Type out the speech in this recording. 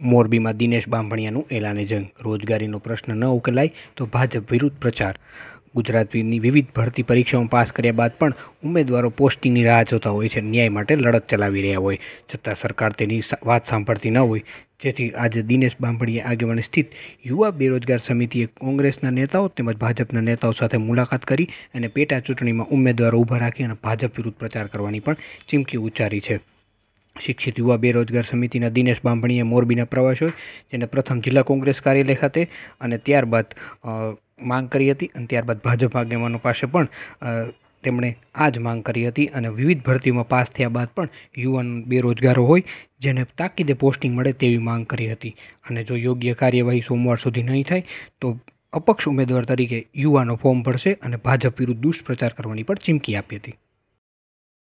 મોરબીમાં દિનેશ બાંભણિયાનું એલાને જંગ. રોજગારીનો પ્રશ્ન ન ઉકેલાય તો ભાજપ વિરુદ્ધ પ્રચાર. ગુજરાતની વિવિધ ભરતી પરીક્ષાઓમાં પાસ કર્યા બાદ પણ ઉમેદવારો પોસ્ટિંગની રાહ જોતા હોય છે. ન્યાય માટે લડત ચલાવી રહ્યા હોય. છતાં સરકાર તેની વાત સાંભળતી ન હોય. જેથી આજે દિનેશ બાંભણીએ આગેવાની સ્થિત યુવા બેરોજગાર સમિતિએ કોંગ્રેસના નેતાઓ તેમજ ભાજપના નેતાઓ સાથે મુલાકાત કરી અને પેટા ચૂંટણીમાં ઉમેદવારો ઊભા રાખી અને ભાજપ વિરુદ્ધ પ્રચાર કરવાની પણ ચીમકી ઉચ્ચારી છે. શિક્ષિત યુવા બેરોજગાર સમિતિના દિનેશ બાંભણીએ મોરબીના પ્રવાસ જેને પ્રથમ જિલ્લા કોંગ્રેસ કાર્યાલય ખાતે અને ત્યારબાદ માંગ કરી હતી અને ત્યારબાદ ભાજપ આગેવાનો પાસે પણ તેમણે આ જ માંગ કરી હતી અને વિવિધ ભરતીઓમાં પાસ થયા બાદ પણ યુવાન બેરોજગારો હોય, જેને તાકીદે પોસ્ટિંગ મળે તેવી માંગ કરી હતી. અને જો યોગ્ય કાર્યવાહી સોમવાર સુધી નહીં થાય, તો અપક્ષ ઉમેદવાર તરીકે યુવાનો ફોર્મ ભરશે અને ભાજપ વિરુદ્ધ દુષ્પ્રચાર કરવાની પણ ચીમકી આપી હતી.